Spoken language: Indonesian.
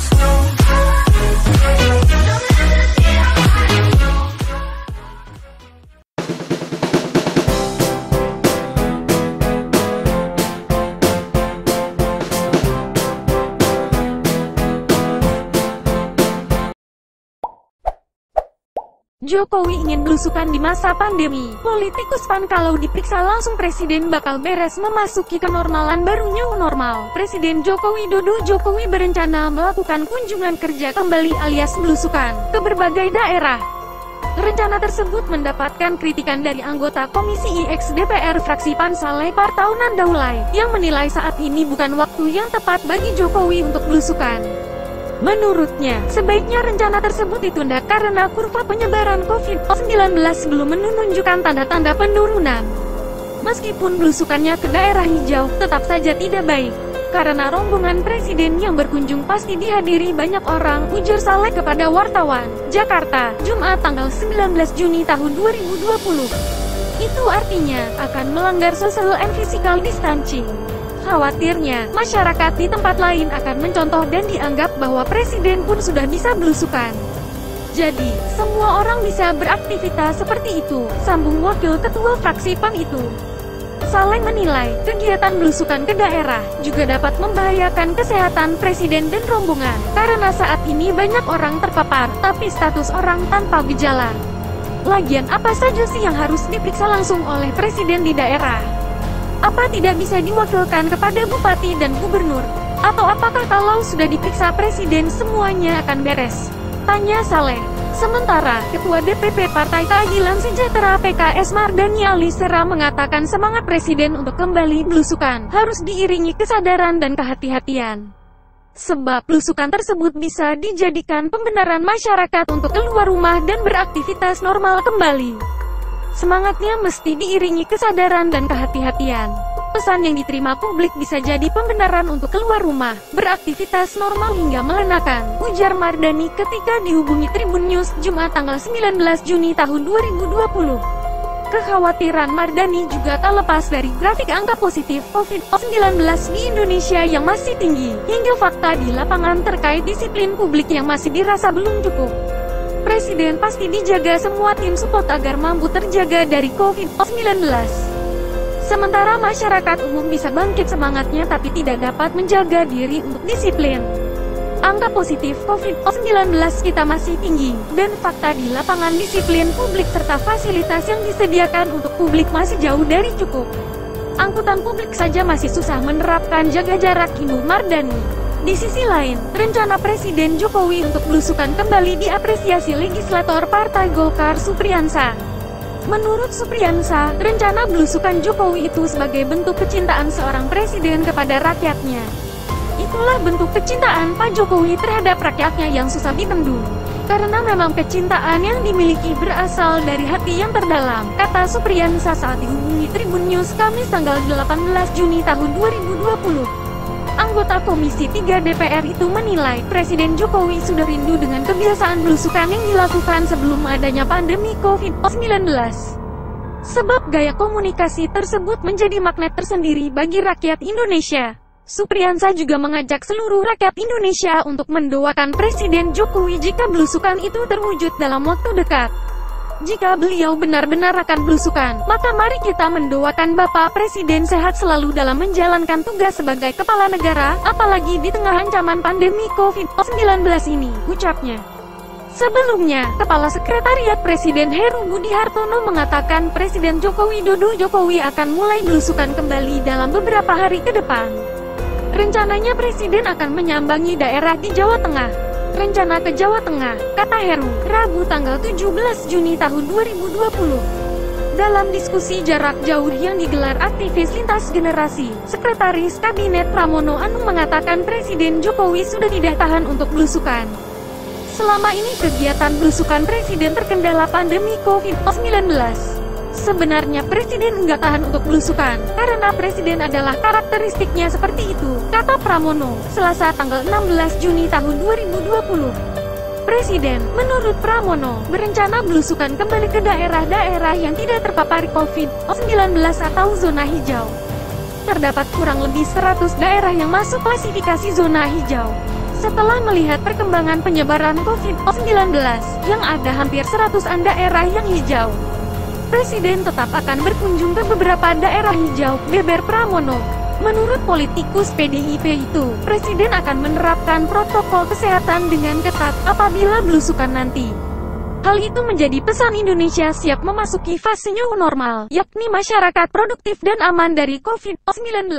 slow. Jokowi ingin belusukan di masa pandemi. Politikus PAN kalau diperiksa langsung presiden bakal beres memasuki kenormalan baru new normal. Presiden Jokowi Dodo Jokowi berencana melakukan kunjungan kerja kembali alias belusukan ke berbagai daerah. Rencana tersebut mendapatkan kritikan dari anggota Komisi IX DPR fraksi PAN Saleh Partaunan Daulay, yang menilai saat ini bukan waktu yang tepat bagi Jokowi untuk belusukan. Menurutnya, sebaiknya rencana tersebut ditunda karena kurva penyebaran COVID-19 belum menunjukkan tanda-tanda penurunan. Meskipun belusukannya ke daerah hijau, tetap saja tidak baik. Karena rombongan presiden yang berkunjung pasti dihadiri banyak orang, ujar Saleh kepada wartawan. Jakarta, Jumat tanggal 19 Juni tahun 2020. Itu artinya, akan melanggar social and physical distancing. Khawatirnya, masyarakat di tempat lain akan mencontoh dan dianggap bahwa presiden pun sudah bisa belusukan. Jadi, semua orang bisa beraktivitas seperti itu, sambung wakil ketua fraksi PAN itu. Saleh menilai, kegiatan belusukan ke daerah juga dapat membahayakan kesehatan presiden dan rombongan, karena saat ini banyak orang terpapar, tapi status orang tanpa gejala. Lagian apa saja sih yang harus diperiksa langsung oleh presiden di daerah? Apa tidak bisa diwakilkan kepada bupati dan gubernur? Atau apakah kalau sudah diperiksa presiden semuanya akan beres? Tanya Saleh. Sementara, Ketua DPP Partai Keadilan Sejahtera PKS Mardani Alisera mengatakan semangat presiden untuk kembali belusukan harus diiringi kesadaran dan kehati-hatian. Sebab belusukan tersebut bisa dijadikan pembenaran masyarakat untuk keluar rumah dan beraktivitas normal kembali. Semangatnya mesti diiringi kesadaran dan kehati-hatian. Pesan yang diterima publik bisa jadi pembenaran untuk keluar rumah, beraktivitas normal hingga melenakan, ujar Mardani ketika dihubungi Tribun News Jumat tanggal 19 Juni tahun 2020. Kekhawatiran Mardani juga tak lepas dari grafik angka positif COVID-19 di Indonesia yang masih tinggi, hingga fakta di lapangan terkait disiplin publik yang masih dirasa belum cukup. Presiden pasti dijaga semua tim support agar mampu terjaga dari COVID-19. Sementara masyarakat umum bisa bangkit semangatnya tapi tidak dapat menjaga diri untuk disiplin. Angka positif COVID-19 kita masih tinggi, dan fakta di lapangan disiplin publik serta fasilitas yang disediakan untuk publik masih jauh dari cukup. Angkutan publik saja masih susah menerapkan jaga jarak Hindu Mardani. Di sisi lain, rencana Presiden Jokowi untuk belusukan kembali diapresiasi legislator Partai Golkar Supriyansa. Menurut Supriyansa, rencana belusukan Jokowi itu sebagai bentuk kecintaan seorang presiden kepada rakyatnya. Itulah bentuk kecintaan Pak Jokowi terhadap rakyatnya yang susah dibendung. Karena memang kecintaan yang dimiliki berasal dari hati yang terdalam, kata Supriyansa saat dihubungi Tribun News Kamis tanggal 18 Juni tahun 2020. Anggota Komisi 3 DPR itu menilai Presiden Jokowi sudah rindu dengan kebiasaan belusukan yang dilakukan sebelum adanya pandemi COVID-19. Sebab gaya komunikasi tersebut menjadi magnet tersendiri bagi rakyat Indonesia. Supriyansa juga mengajak seluruh rakyat Indonesia untuk mendoakan Presiden Jokowi jika belusukan itu terwujud dalam waktu dekat. Jika beliau benar-benar akan belusukan, maka mari kita mendoakan Bapak Presiden sehat selalu dalam menjalankan tugas sebagai kepala negara, apalagi di tengah ancaman pandemi COVID-19 ini, ucapnya. Sebelumnya, Kepala Sekretariat Presiden Heru Budi Hartono mengatakan Presiden Joko Widodo Jokowi akan mulai belusukan kembali dalam beberapa hari ke depan. Rencananya Presiden akan menyambangi daerah di Jawa Tengah, rencana ke Jawa Tengah, kata Heru, Rabu tanggal 17 Juni tahun 2020. Dalam diskusi jarak jauh yang digelar aktivis lintas generasi, Sekretaris Kabinet Pramono Anung mengatakan Presiden Jokowi sudah tidak tahan untuk belusukan. Selama ini kegiatan belusukan Presiden terkendala pandemi COVID-19. Sebenarnya presiden enggak tahan untuk belusukan, karena presiden adalah karakteristiknya seperti itu, kata Pramono, selasa tanggal 16 Juni tahun 2020. Presiden, menurut Pramono, berencana belusukan kembali ke daerah-daerah yang tidak terpapar COVID-19 atau zona hijau. Terdapat kurang lebih 100 daerah yang masuk klasifikasi zona hijau. Setelah melihat perkembangan penyebaran COVID-19, yang ada hampir 100-an daerah yang hijau, Presiden tetap akan berkunjung ke beberapa daerah hijau, beber Pramono. Menurut politikus PDIP itu, Presiden akan menerapkan protokol kesehatan dengan ketat apabila belusukan nanti. Hal itu menjadi pesan Indonesia siap memasuki fase new normal, yakni masyarakat produktif dan aman dari COVID-19.